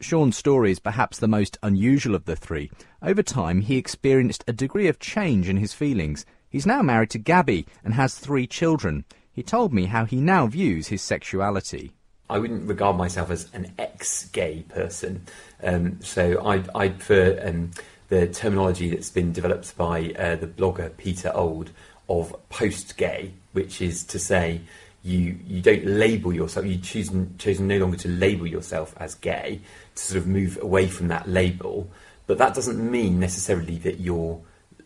Sean's story is perhaps the most unusual of the three. Over time, he experienced a degree of change in his feelings. He's now married to Gabby and has three children. He told me how he now views his sexuality. I wouldn't regard myself as an ex-gay person, um, so I, I prefer um, the terminology that's been developed by uh, the blogger Peter Ould of post-gay, which is to say you you don't label yourself. You choose chosen no longer to label yourself as gay to sort of move away from that label. But that doesn't mean necessarily that you're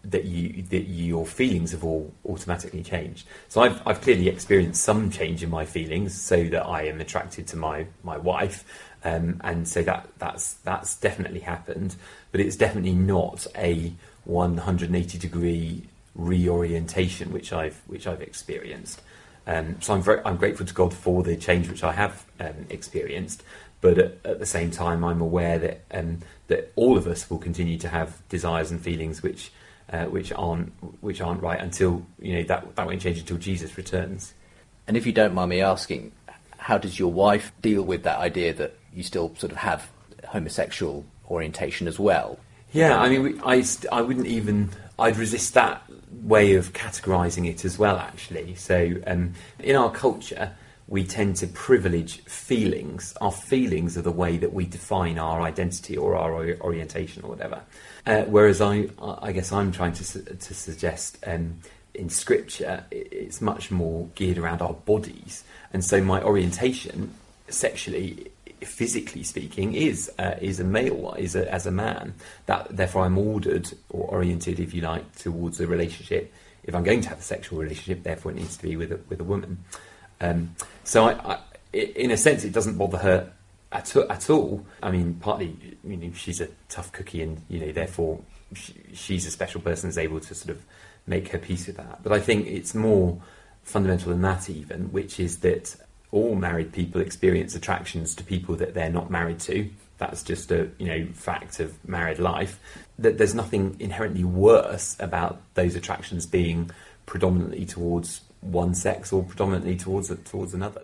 that you that your feelings have all automatically changed. So I've I've clearly experienced some change in my feelings, so that I am attracted to my my wife, um, and so that that's that's definitely happened. But it's definitely not a 180 degree reorientation which I've which I've experienced. Um, so I'm very I'm grateful to God for the change which I have um, experienced. But at, at, the same time, I'm aware that um, that all of us will continue to have desires and feelings which uh, which aren't which aren't right until you know that that won't change until Jesus returns. And if you don't mind me asking, how does your wife deal with that idea that you still sort of have homosexual orientation as well? Yeah, I mean, I I wouldn't even I'd resist that way of categorising it as well. Actually, so um, in our culture we tend to privilege feelings. Our feelings are the way that we define our identity or our orientation or whatever. Uh, whereas I, I guess I'm trying to, su- to suggest um, in scripture, it's much more geared around our bodies. And so my orientation, sexually, physically speaking, is uh, is a male, is a, as a man. That therefore I'm ordered or oriented, if you like, towards a relationship. If I'm going to have a sexual relationship, therefore it needs to be with a, with a woman. Um, so, I, I, in a sense, it doesn't bother her at, at all. I mean, partly, you know, she's a tough cookie, and you know, therefore, she, she's a special person is able to sort of make her peace with that. But I think it's more fundamental than that, even, which is that all married people experience attractions to people that they're not married to. That's just a you know fact of married life. That there's nothing inherently worse about those attractions being predominantly towards one sex or predominantly towards towards another.